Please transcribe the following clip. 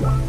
Bye.